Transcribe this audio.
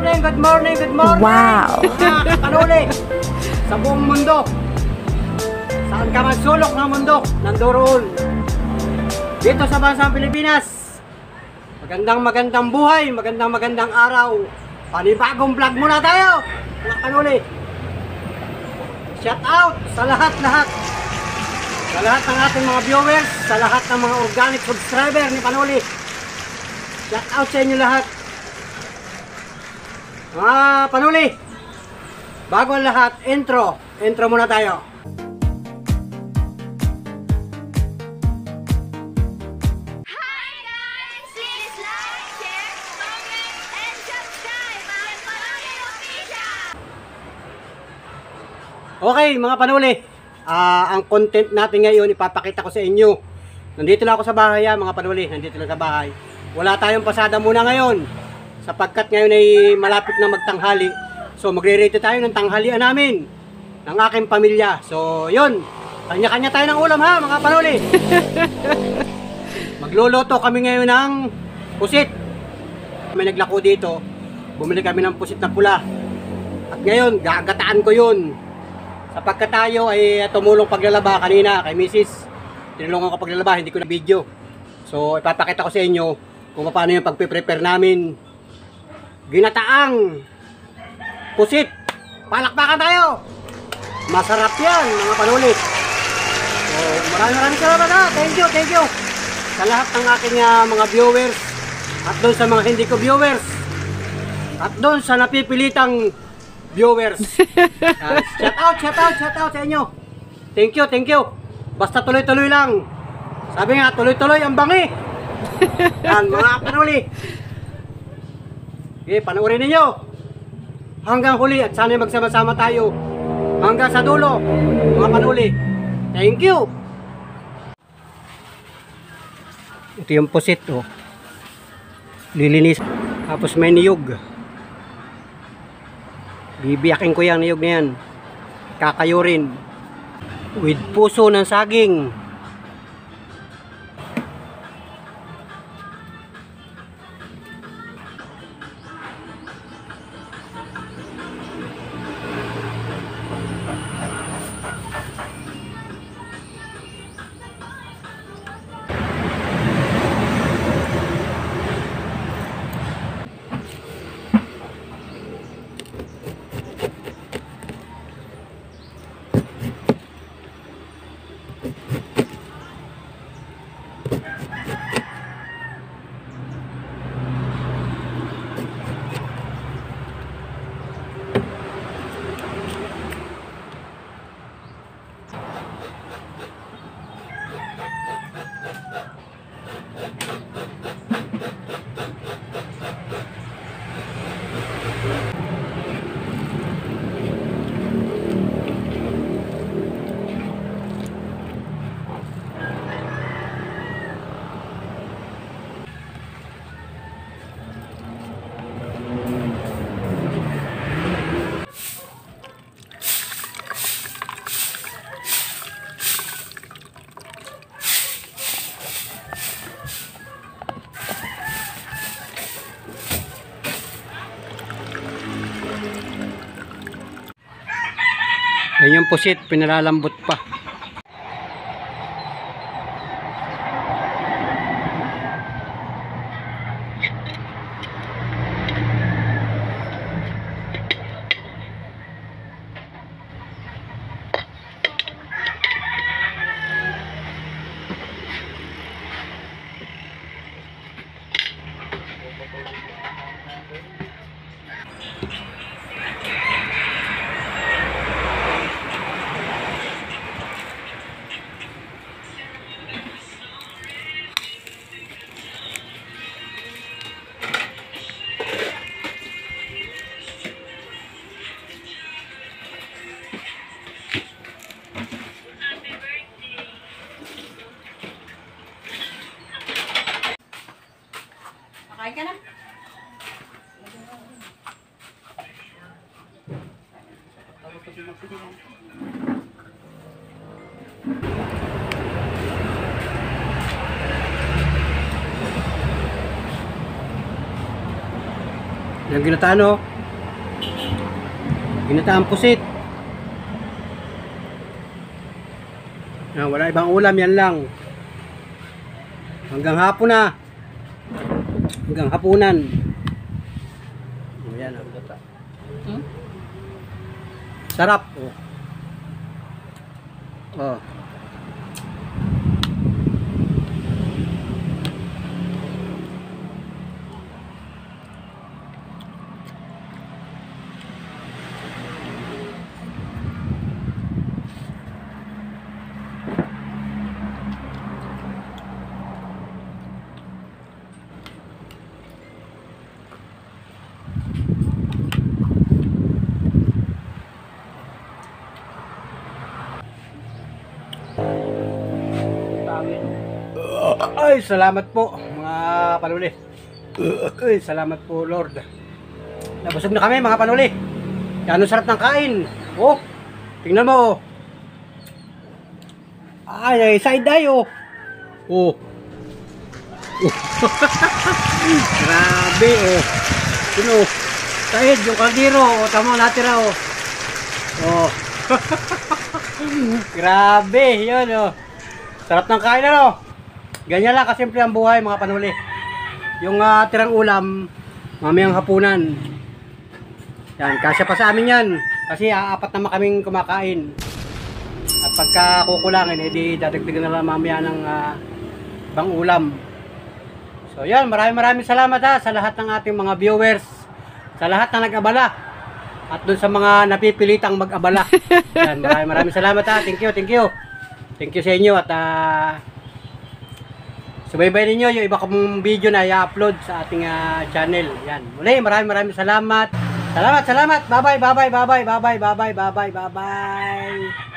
morning, good morning, good morning! Wow. Mga kanuli sa buong mundo. Saan ka man sulok ng mundo, nandoon. Dito sa bansang Pilipinas. Magandang magandang buhay, magandang magandang araw. Panibagong vlog muna tayo, mga kanuli. Shout out sa lahat-lahat. Sa lahat ng ating mga viewers, sa lahat ng mga organic subscriber ni Panuli. Shout out sa inyo lahat. Mga Panuli, bago ang lahat, intro. Intro muna tayo. Okay, mga Panuli. Ah, ang content natin ngayon ipapakita ko sa inyo. Nandito lang ako sa bahay, ah, mga Panuli. Nandito lang sa bahay. Wala tayong pasada muna ngayon. Sapagkat ngayon ay malapit na magtanghali. So magre-rate tayo ng tanghalian namin. Ng aking pamilya. So yun. Kanya-kanya tayo ng ulam ha, mga Panuli. Magluluto kami ngayon ng pusit. May naglako dito. Bumili kami ng pusit na pula. At ngayon, gagataan ko yun. Sapagkat tayo ay tumulong paglalaba kanina kay Mrs. Tinulungan ko paglalaba, hindi ko na video. So, ipapakita ko sa inyo kung paano yung pagpe-prepare namin. Ginataang pusit. Palakpakan tayo! Masarap yan, mga panulit. So, maraming maraming salamat ha. Thank you, thank you. Sa lahat ng aking ah, mga viewers at doon sa mga hindi ko viewers at doon sa napipilitang viewers. Ah, shout out, shout out, shout out sa inyo. Thank you, thank you. Basta tuloy-tuloy lang. Sabi nga, tuloy-tuloy ang bangi. Yan, mga panuli. Okay, panoorin ninyo. Hanggang huli at sana magsama-sama tayo. Hanggang sa dulo, mga panuli. Thank you. Ito yung pusit, oh. Lilinis. Tapos may niyog. Bibiyakin ko yung niyog na yan. Kakayurin. With puso ng saging. Yan yung pusit, pinalalambot pa. Yung ginataan o. Ginataan pusit. Ah, wala ibang ulam, yan lang. Hanggang hapon na. Hanggang hapunan. O, yan. Ah. Sarap. O. Oh. 嗯 Ay, salamat po, mga panuli. Ay, salamat po, Lord. Nabusog na kami, mga panuli. Yan sarap ng kain. Oh, tingnan mo. oh. Ay, ay, side eye, oh. Oh. Grabe, oh. Sino? Kahit yung kaldero, oh, tamo natira, oh. Oh. Grabe, yun, oh. Sarap ng kain, ano? Ganyan lang kasimple ang buhay, mga panuli. Yung ah, tirang ulam, mamayang hapunan. Yan, kasya pa sa amin yan. Kasi aapat naman kaming kumakain. At pagka kukulangin, edi dadagdagan na lang mamaya ng ah, bang ulam. So yan, maraming maraming salamat ha sa lahat ng ating mga viewers. Sa lahat na nag-abala. At dun sa mga napipilitang mag-abala. yan, maraming maraming salamat ha. Thank you, thank you. Thank you sa inyo at ah, subaybay ninyo yung iba kong video na i-upload sa ating ah, channel. Yan. Muli, maraming maraming salamat. Salamat, salamat. Bye-bye, bye-bye, bye-bye, bye-bye, bye-bye, bye-bye, bye-bye.